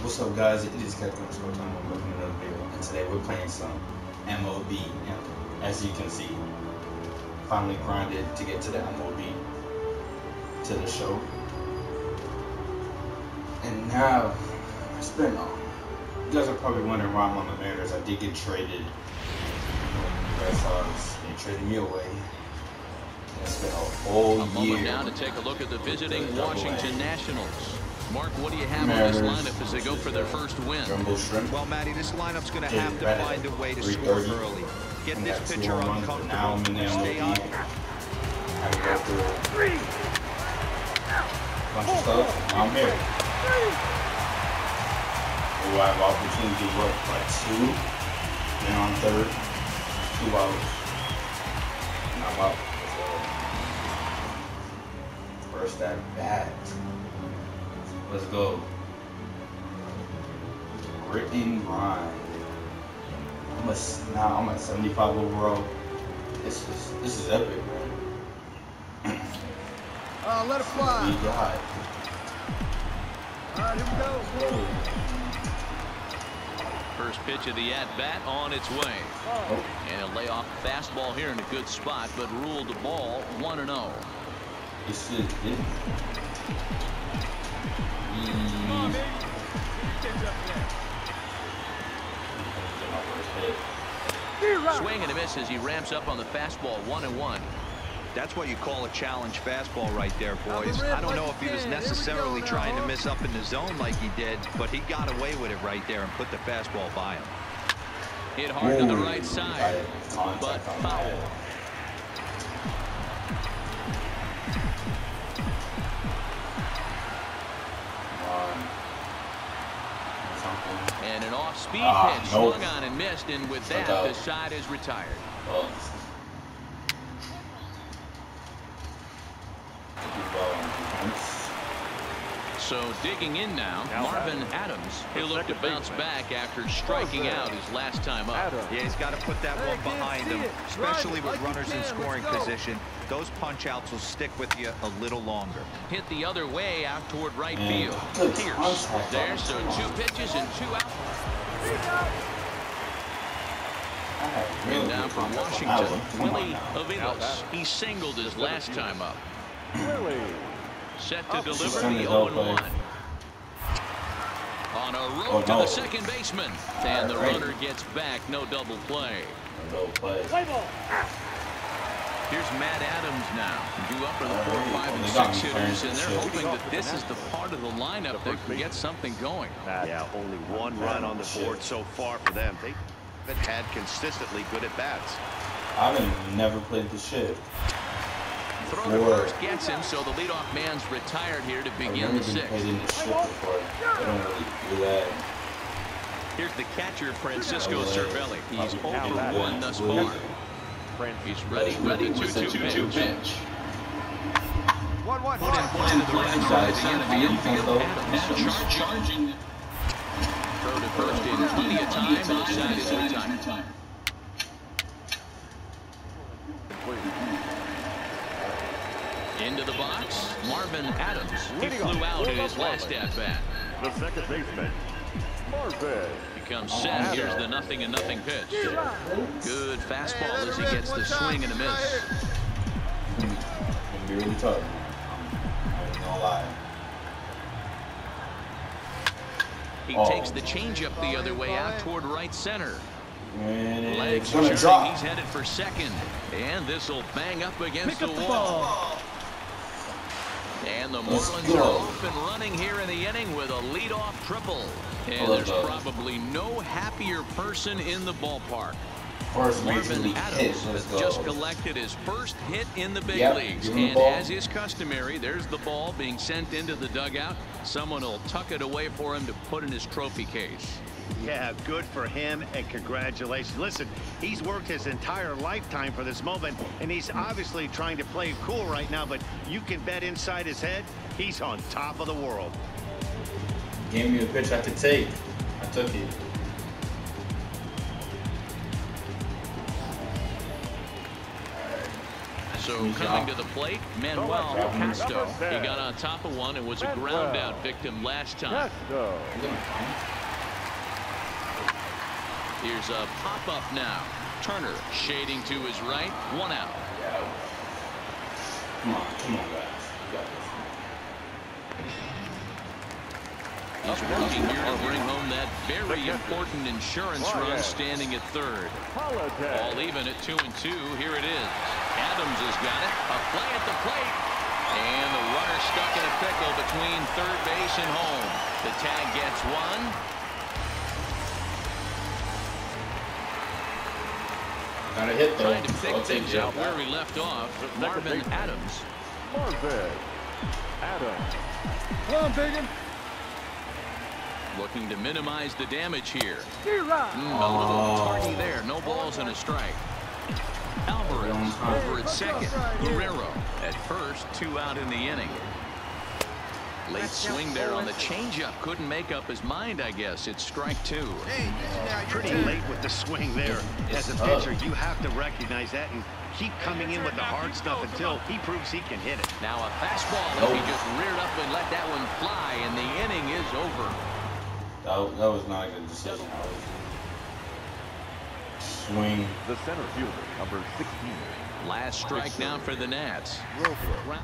What's up guys, it is Captain Score Time. At another video and today we're playing some MOB. And as you can see, finally grinded to get to the MOB, to the show. And now, it's been, uh, you guys are probably wondering why I'm on the Mariners. I did get traded. Red Sox, they traded me away. It's been a whole A year. to take a look at the visiting Washington Nationals. Mark, what do you have on this lineup as they go for their first win? Well, Matty, this lineup's going to have to find a way to score early. Get this pitcher home runs, but now I'm in the uncomfortable. Stay MLB. on. Have to go through a bunch of stuff. Now I'm here. I have opportunity to work like two, then on third, two outs. And I'm up. First at bat. Let's go. Grit and grind. I'm a now I'm at 75 overall. This is this is epic, man. Uh, let it We fly. got. All right, here we go. First pitch of the at-bat on its way. Oh, And a layoff fastball here in a good spot, but ruled the ball 1-0. this is it. Swing and a miss as he ramps up on the fastball 1 and 1. That's what you call a challenge fastball right there, boys. I don't know if he was you can. Here we go necessarily trying to huh? miss up in the zone like he did, but he got away with it right there and put the fastball by him. Hit hard to the right side. but foul. Off-speed Ah, pitch nope. swung on and missed, and with that, the side is retired. Good ball on defense. So digging in now, Marvin Adams. He'll look to bounce back after striking out his last time up. Yeah, he's got to put that one behind him, especially with like runners in scoring position. Those punch-outs will stick with you a little longer. Hit the other way out toward right Man, field. Pierce contact there, so two pitches and two out. I had really And now good for contact on that Washington, one. Come on Willie now. Aviles. He singled his last time up. Set to oh, deliver the send it 0 out, play. 1. Eh? On a rope Oh, to the second baseman. And the All right. runner gets back. No double play. No play. Here's Matt Adams now. Due up for the four, five, and six hitters, and they're hoping that this is the part of the lineup that can get something going. Yeah, only one run on the board so far for them. They haven't had consistently good at bats. I haven't never played the shit. Throw to first gets him, so the leadoff man's retired here to begin the sixth. played in this shit before. They don't really do that. Here's the catcher, Francisco Yeah. Cervelli. He's Probably over one thus Good. Far. He's ready, ready to 2-2 pitch. One, one, Put in one. to the right side of the infield. Defense, though. Adams charging. Throw to first in plenty of time, and the side is retired. Into the box, Marvin Adams. He flew out in his last at-bat. The second baseman, Marvin. Becomes set. Here's the nothing and nothing pitch. Good fastball as he gets the swing and a miss. It's gonna be really tough. I ain't gonna lie. He Oh. takes the changeup the other way out toward right center. And Legs it's gonna turning, drop. he's headed for second. And this will bang up against the wall. And the Marlins are off and running here in the inning with a leadoff triple. And there's probably no happier person in the ballpark. First major Marvin league Adams hit. has just collected his first hit in the big Yep, leagues. give him the And ball. as is customary, there's the ball being sent into the dugout. Someone will tuck it away for him to put in his trophy case. Yeah, good for him and congratulations. Listen, he's worked his entire lifetime for this moment and he's obviously trying to play cool right now, but you can bet inside his head, he's on top of the world. Gave me a pitch I could take. I took it. So coming to the plate, Manuel Castro. He got on top of one and was a ground out victim last time. Here's a pop-up now. Turner shading to his right. One out. Come on, come on, guys. He's working here to bring home that very important insurance run standing at third. All even at two and two. Here it is. Adams has got it. A play at the plate. And the runner stuck in a pickle between third base and home. The tag gets one. Got a hit though. Trying to pick I'll take things it. out where we left off. Marvin Adams. Marvin. Adams. Come on, Biggin. Looking to minimize the damage here. Mm, a little tardy there. No balls and a strike. Alvarez over at second. Guerrero at first. Two out in the inning. Late swing there on the changeup. Couldn't make up his mind, I guess. It's strike two. Pretty late with the swing there. As a pitcher, you have to recognize that and keep coming in with the hard stuff until he proves he can hit it. Now a fastball as he just reared up and let that one fly, and the inning is over. That, that was not a good decision. I was swing. The center fielder, number 16. Last strike now for the Nats. Roper.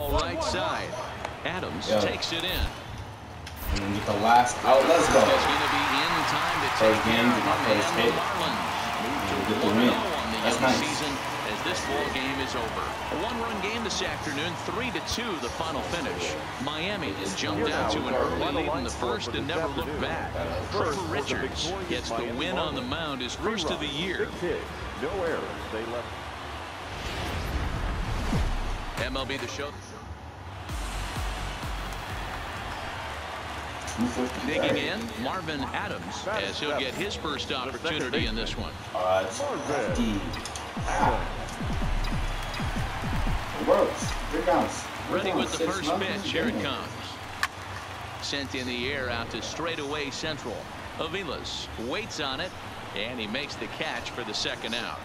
All right side. Adams Yeah. takes it in. And then get the last out. Let's Is go. going to be in time to First game, care my first hit. And get the win. That's nice. Season as this ball game is over. A one-run game this afternoon, three to two, the final finish. Miami has jumped out to an early lead in the first and never looked back. Trevor Richards gets the win on the mound, his first of the year. No errors. They left. MLB The Show. Digging in, Marvin Adams, as he'll get his first opportunity in this one. Alright. Marvin. It works. Good bounce. We're Ready with the first pitch. Here it comes. Sent in the air out to straightaway central. Aviles waits on it, and he makes the catch for the second out.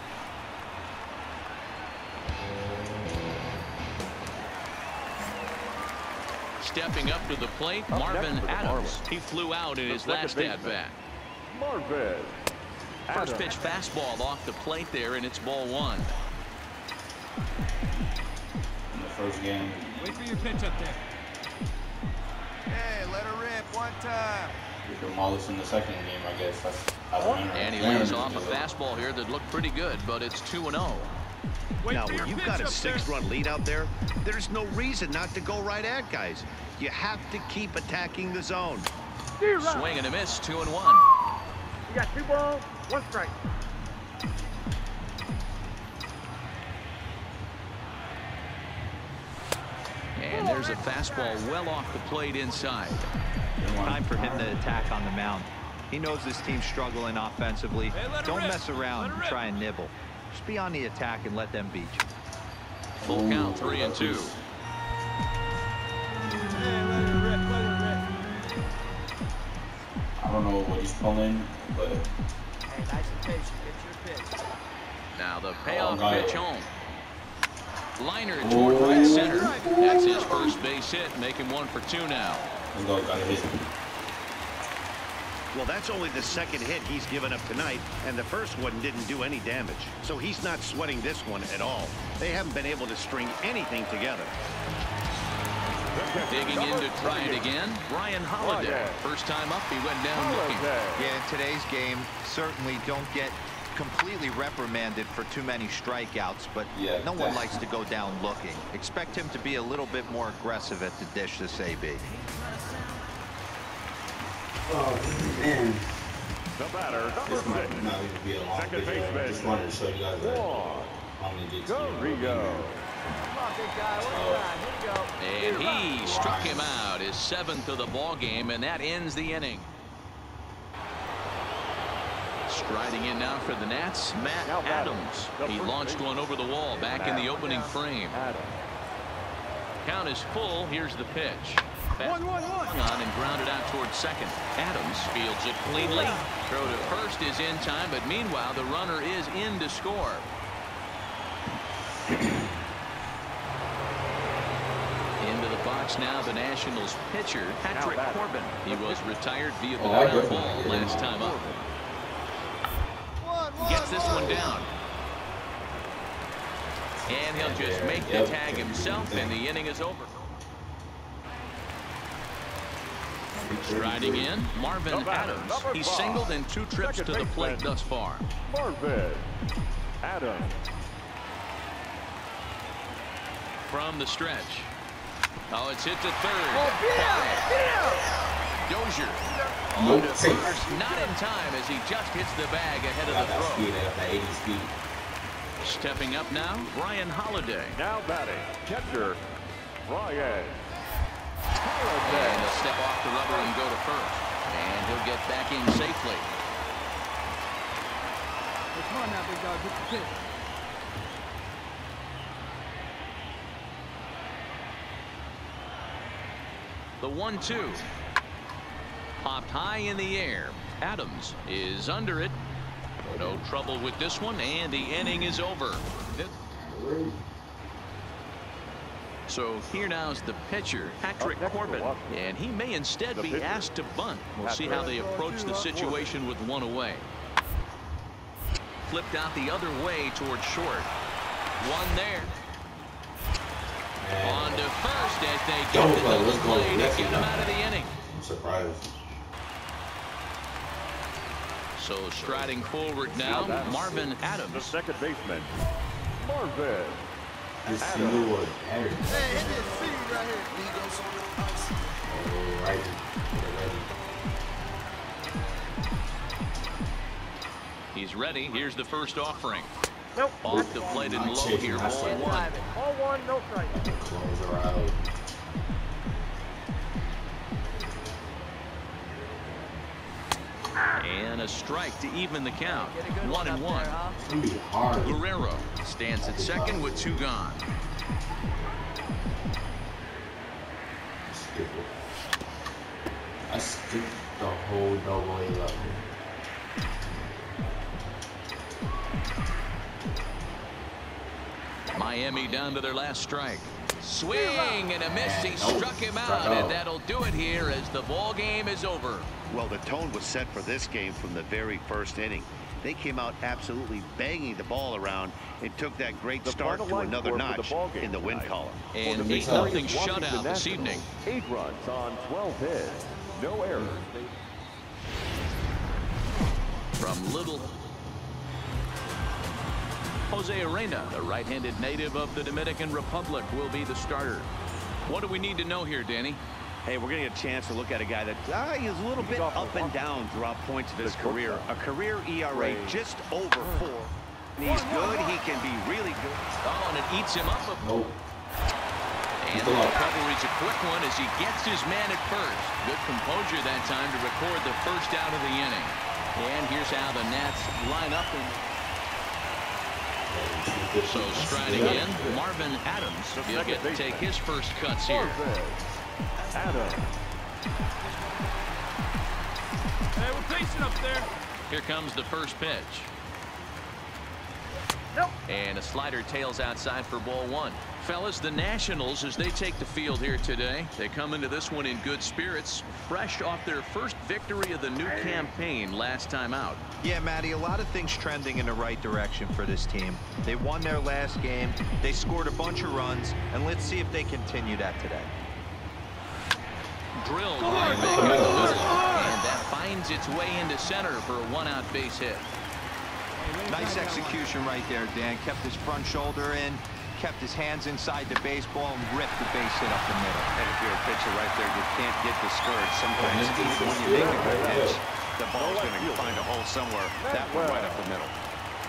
Stepping up to the plate, Up Marvin next for the Adams. He flew out in The his last baseman. at bat. Marvin. First pitch fastball off the plate there, and it's ball one. In the first game. Wait for your pitch up there. Hey, let her rip one time. We demolished in the second game, I guess. That's how the winner- And he winner lays off a fastball here that looked pretty good, but it's 2 0. Wait Now, when you've got a six-run lead out there, there's no reason not to go right at guys. You have to keep attacking the zone. Swing and a miss, 2 and 1. You got two balls, one strike. There's a fastball well off the plate inside. Time for him to attack on the mound. He knows this team's struggling offensively. Hey, Don't rip. mess around and try and nibble. Just be on the attack and let them beat you. Full oh, count, 3 and 2. Hey, let her rip, let her I don't know what he's pulling, but. Hey, nice and patient. Get your pitch. Now the payoff got pitch home. Liner toward right center. That's his first base hit, making one for two now. let's go. Gotta hit. Well, that's only the second hit he's given up tonight, and the first one didn't do any damage. So he's not sweating this one at all. They haven't been able to string anything together. Digging in to try it again. Brian Holiday. Oh, first time up, he went down looking. Yeah, in today's game, certainly don't get completely reprimanded for too many strikeouts, but Yeah, no one likes to go down looking. Expect him to be a little bit more aggressive at the dish this AB. Oh man, The batter, this number might six. not even be a long Second video. I just wanted to show you guys that how many digs Garrigo. Come on, big guy, one. Here go. And he struck him out, his seventh of the ball game, and that ends the inning. Striding in now for the Nats, Matt Adams. He launched one over the wall back in the opening frame. Count is full. Here's the pitch. One, one, one. On and grounded out towards second. Adams fields it cleanly. Throw to first is in time, but meanwhile the runner is in to score. Into the box now the Nationals pitcher, Patrick Corbin. He was retired via the Oh, ground ball last time up. Gets this one down. And he'll just make the tag himself, and the inning is over. Striding in, Marvin Adams. number He's singled in two trips to the plate thus far. Marvin Adams. From the stretch. Oh, it's hit to third. Oh, Dozier on to Nope. first, not in time as he just hits the bag ahead of the throw. speed, I got that 80 speed. Stepping up now, Brian Holiday. Now batting, catcher, Ryan And he'll step off the rubber and go to first. And he'll get back in safely. Come on now, big dog. Get the pitch. The one-two. Popped high in the air. Adams is under it. No trouble with this one, and the inning is over. So here now is the pitcher, Patrick Up Corbin, and he may instead be asked to bunt. We'll see how they approach the situation with one away. Flipped out the other way towards short. One there. On to first as they get Go, the go, double play to Let's get him out of the inning. I'm surprised. So striding forward now, Marvin Adams. The second baseman, Marvin This Adams. single was Aaron. Hey, hit this seed right here. Right. Get it ready. He's ready. Here's the first offering. Nope. Off the plate and I'm low here, my ball strike. one. All one, no strike. Close her out. A strike to even the count. Get a good One up and one. There, huh? It's gonna be hard. Guerrero stands at second with two gone. I skipped the whole double A level. Miami down to their last strike. Swing and a miss. He struck him out, out. and that'll do it here as the ball game is over. Well, the tone was set for this game from the very first inning. They came out absolutely banging the ball around and took that great The start to another score for the notch ball in the win tonight. column. And For the 8 Washington nothing shutout this Nationals, evening. Eight runs on 12 hits. No errors. From Little. Jose Arena, the right-handed native of the Dominican Republic, will be the starter. What do we need to know here, Danny? Hey, we're going to get a chance to look at a guy that uh, he's a little bit up and down throughout points of his career. A career ERA just over four. He's good. He can be really good. Oh, and it eats him up. Nope. And the Still up. recovery's a quick one as he gets his man at first. Good composure that time to record the first out of the inning. And here's how the Nats line up. And so striding in, Marvin Adams. He'll get to take his first cuts here. Adams. Hey, we're up there. Here comes the first pitch. Nope. And a slider tails outside for ball one. Fellas, the Nationals, as they take the field here today, they come into this one in good spirits, fresh off their first victory of the new campaign last time out. Yeah, Matty, a lot of things trending in the right direction for this team. They won their last game, they scored a bunch of runs, and let's see if they continue that today. Drilled right back up the middle, and that finds its way into center for a one-out base hit. Nice execution right there, Dan. Kept his front shoulder in, kept his hands inside the baseball, and ripped the base hit up the middle. And if you're a pitcher right there, you can't get discouraged. Sometimes even when you make a good pitch, the ball's going to find a hole somewhere. That one right up the middle.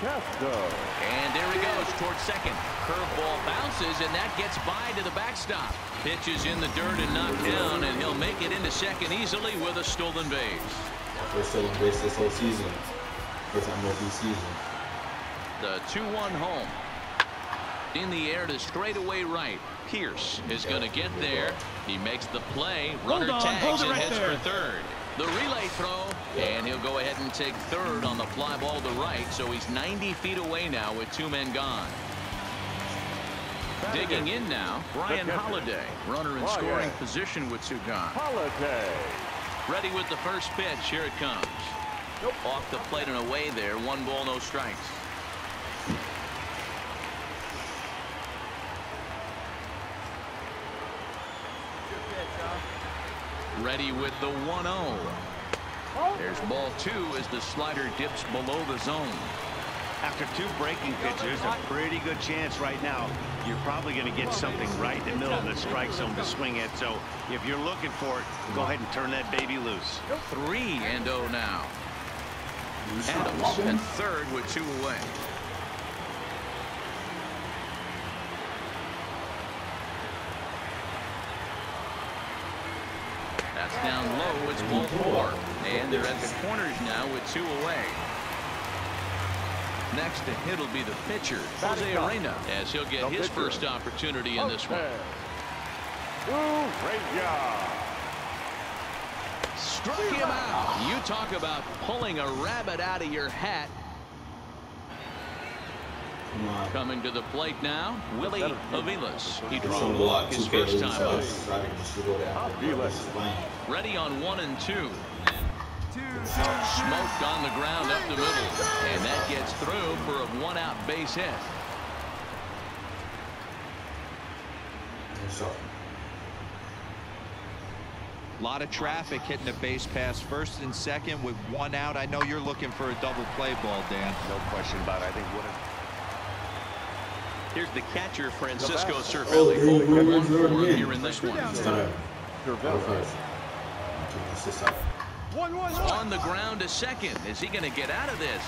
Castro. And there he goes towards second. Curveball bounces, and that gets by to the backstop. Pitch is in the dirt and knocked down, and he'll make it into second easily with a stolen base. First stolen base this whole season. First MLB season. The 2-1 home. In the air to straightaway right. Pierce is going to get there. He makes the play. Runner on, tags and right heads there. for third. The relay throw, and he'll go ahead and take third on the fly ball to right, so he's 90 feet away now with two men gone. Digging in now, Brian Holiday, runner in scoring position with two gone. Holiday. Ready with the first pitch. Here it comes. Off the plate and away there. One ball, no strikes. Ready with the 1-0. There's ball two as the slider dips below the zone. After two breaking pitches, a pretty good chance right now. You're probably going to get something right in the middle of the strike zone to swing at. So if you're looking for it, go ahead and turn that baby loose. 3 and 0 now. Adams at third with two away. That's down low. It's ball four. And they're at the corners now with two away. Next to hit will be the pitcher, Jose Arena, as he'll get his first opportunity in this one. Struck him out. You talk about pulling a rabbit out of your hat. Coming to the plate now, Willie Aviles. He drew a walk his first time up. Ready on one and two. Smoked on the ground up the middle. And that gets through for a one out base hit. A lot of traffic hitting the base pass first and second with one out. I know you're looking for a double play ball, Dan. No question about it. I think what Here's the catcher, Francisco Cervelli. Over one for him here in this one. One, one, On the ground a second. Is he going to get out of this?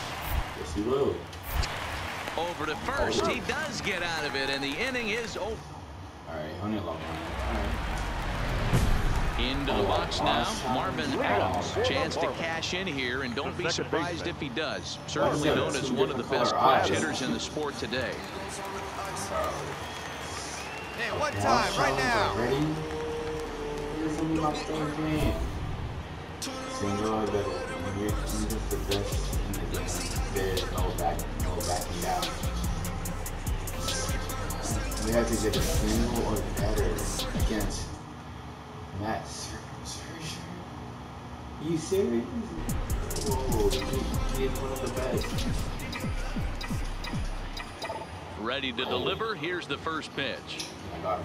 Yes, he will. Over to first. He does get out of it, and the inning is over. All right, only a long one. Into the box now, Marvin Adams. Chance to cash in here, and don't be surprised if he does. Certainly known as one of the best pinch hitters in the sport today. Hey, one time, right now. Ready? Here's only my third game. Single that when you're just the best in the game, there's no back, no backing down. We have to get a single or better against Matt Ser- Scherzer. You serious? Whoa, he, he is one of the best. Ready to deliver. Here's the first pitch. Oh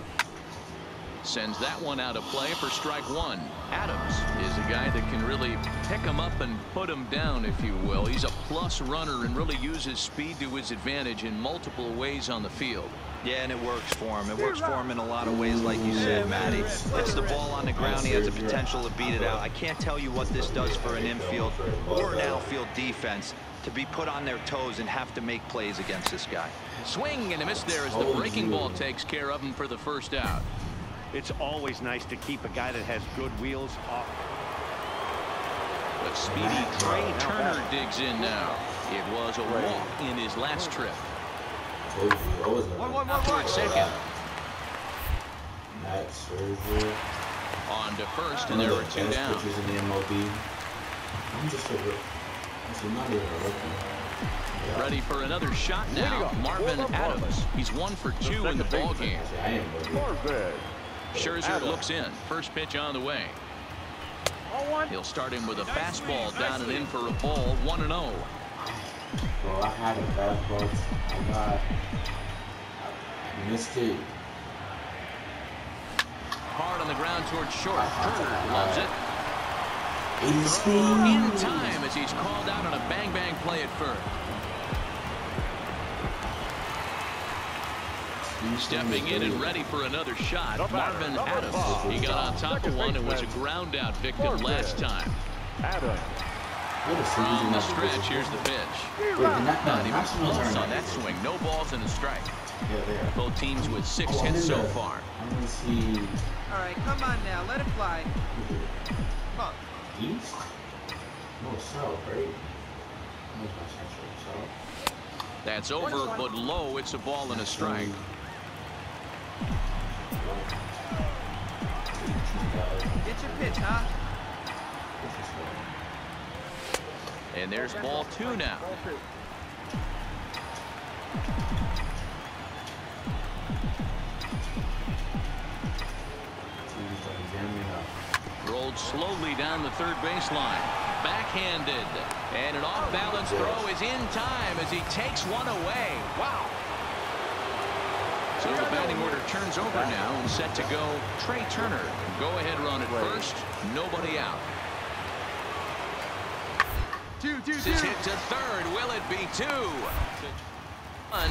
I got him. Sends that one out of play for strike one. Adams is a guy that can really pick him up and put him down, if you will. He's a plus runner and really uses speed to his advantage in multiple ways on the field. Yeah, and it works for him. It works for him in a lot of ways, like you said, Matty. It's the ball on the ground. He has the potential to beat it out. I can't tell you what this does for an infield or an outfield defense to be put on their toes and have to make plays against this guy. Swing and a miss there as the oh, breaking ball takes care of him for the first out. It's always nice to keep a guy that has good wheels off. But speedy Trea Turner digs in now. It was a walk in his last trip. Told you, I was One, one, gonna. one, one. Toward second. Matt Scherzer. On to first, and One there of were the two best down. pitchers in the MLB. I'm just a rookie. I'm not even a rookie. Yeah. Ready for another shot now. Marvin Adams. He's one for two in the ball game. I am a rookie. Marvin. Scherzer looks in. First pitch on the way. He'll start him with a fastball down and in for a ball. 1 and oh. 0. Bro, I had a bad ball. I got. I missed it. Hard on the ground towards short. Turner loves it. 80 in time as he's called out on a bang bang play at first. Stepping in and ready for another shot, Marvin Adams. He got on top of one and was a ground out victim last time. Adams. What a From season the stretch, here's the pitch. Wait, the na- Not no, even close on that swing. No balls and a strike. Yeah, they are. Both teams with six hits so far. I'm gonna see All right, come on now, let it fly. Come on. East. No south, right? No, it's not central. South. That's over, but low. It's a ball and a strike. Get your pitch, huh? And there's ball two now. Rolled slowly down the third baseline. Backhanded. And an off-balance throw is in time as he takes one away. Wow. So the batting order turns over now and set to go Trea Turner. Go ahead run at first. Nobody out. Two, two, is hit to third. Will it be two? One.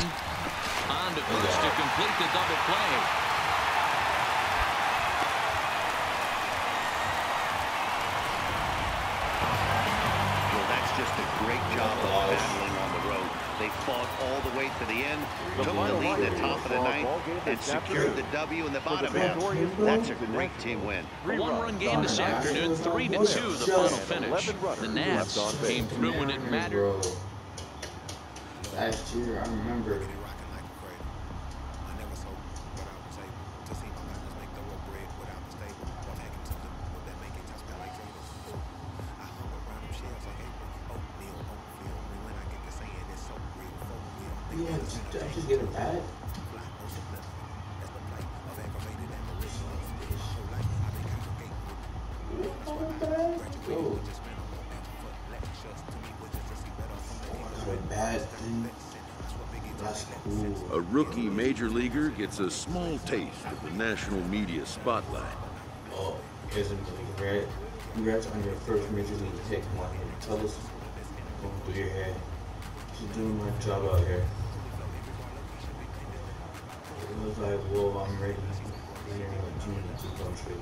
On to first to complete the double play. Road. Fought all the way to the end, The took the lead in the top of the ninth, and secured the. W in the bottom half. That's a great team win. A one-run game this afternoon, three to two, the final finish. The Nats came through when it mattered. Last year, I remember rookie major leaguer gets a small taste of the national media spotlight. Oh, isn't congrats, congrats on your first major league on here, tell us going through your head. She's doing my job out here. It was like, whoa, I'm ready. In like two minutes, two country.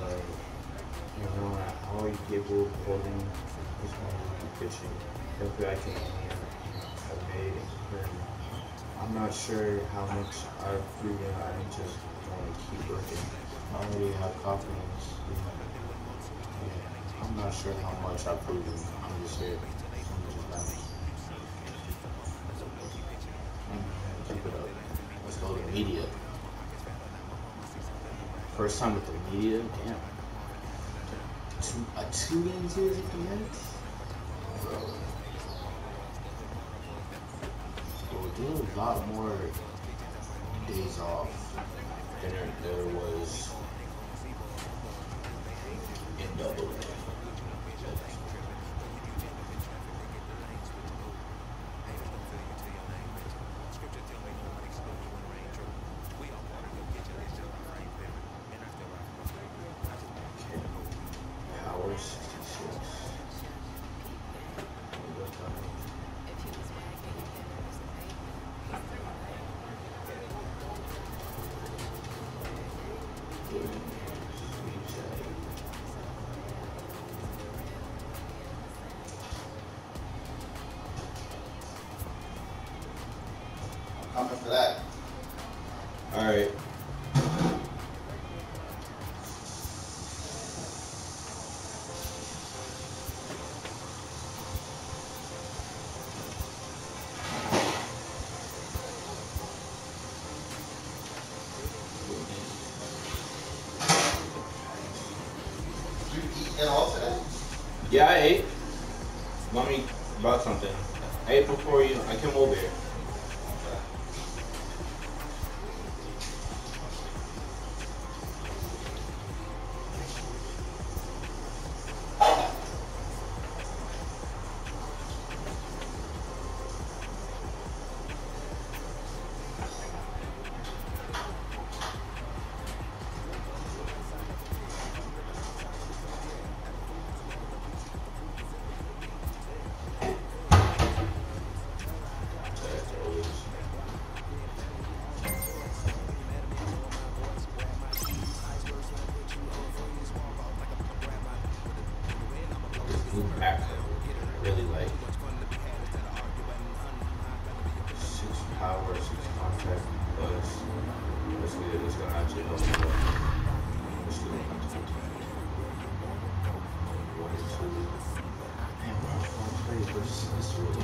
Like you know how you capable of holding this one pitching. Hopefully I can have made it. I'm not sure how much I've proven. I just want to keep working. I don't really have confidence. You know. I'm not sure how much I've proven. I'm just here. I'm just bounce. Keep it up. Let's go to the media. First time with the media, damn. Two, a two game series with the Mets? Bro. Bro, there a lot more days off than there was Coming for that. All right. You all today? Yeah, I ate. Mommy brought something. I ate before you. I came over here. It's, it's really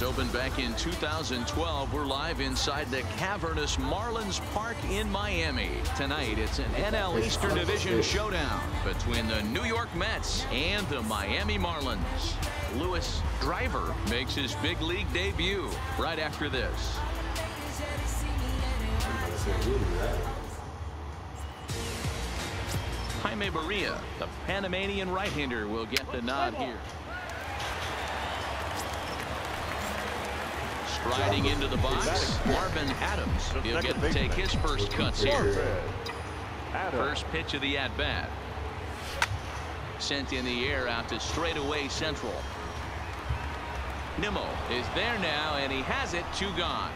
First opened back in 2012. We're live inside the cavernous Marlins Park in Miami. Tonight, it's an NL Eastern Division showdown between the New York Mets and the Miami Marlins. Luis Driver makes his big league debut right after this. Jaime Barria, the Panamanian right-hander, will get the nod here. Striding into the box, Marvin Adams. He'll get to take his first cuts here. First pitch of the at-bat. Sent in the air out to straightaway central. Nimmo is there now, and he has it, two gone.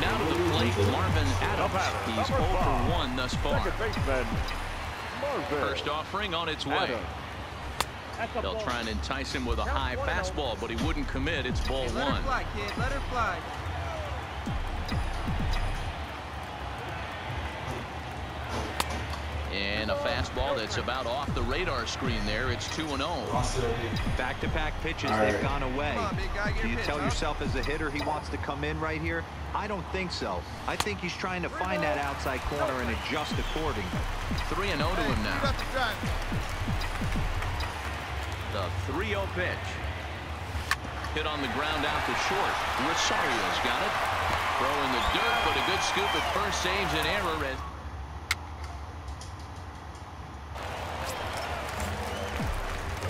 Now to the plate, Marvin Adams. He's 0 for 1 thus far. First offering on its way. They'll try and entice him with a high fastball, but he wouldn't commit. It's ball Let one. A fastball that's about off the radar screen there. It's 2 0. Back-to-back pitches, they've gone away. Do you tell yourself as a hitter he wants to come in right here? I don't think so. I think he's trying to find that outside corner and adjust accordingly. 3 0 to him now. The 3 0 pitch. Hit on the ground out to short. Rosario's got it. Throw in the dirt, but a good scoop at first saves an error.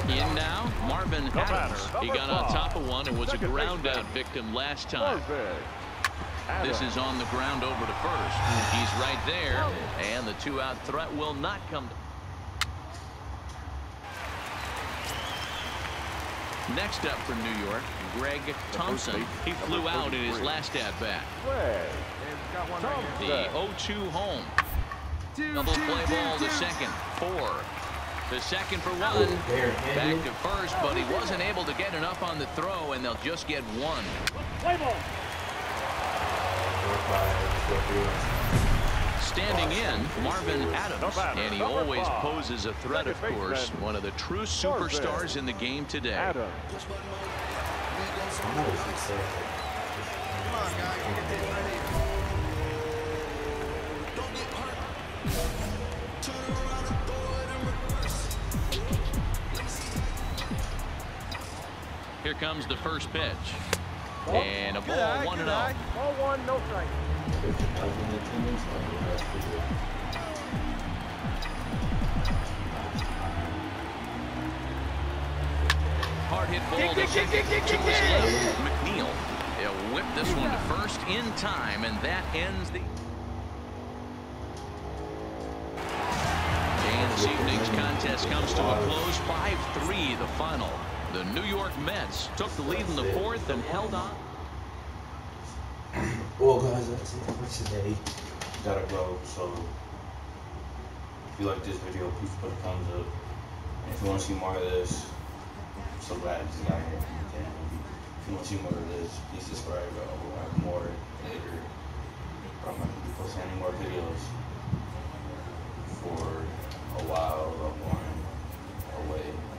In now, Marvin Adams. He got on top of one and was a ground out victim last time. This is on the ground over to first. He's right there, and the two-out threat will not come. Next up for New York, Greg Thompson. He flew out in his last at-bat. The 0-2 home. Double play ball to second. Four. The second for one. Back to first, but he wasn't able to get enough on the throw, and they'll just get one. Standing in, Marvin Adams. And he always poses a threat, of course. One of the true superstars in the game today. Comes the first pitch. And a ball 1 0. Ball one, no strike. Hard hit ball to second. To his left, McNeil. He'll whip this one to first in time, and that ends the. And this evening's contest comes to a close. 5-3 the final. The New York Mets took the lead in the fourth and held on. Well, guys, that's it for today. Gotta go, so if you like this video, please put a thumbs up. And if you want to see more of this, I'm so glad this got here. If you want to see more of this, please subscribe. I will have more later. I'm going to be posting any more videos for a while or more away.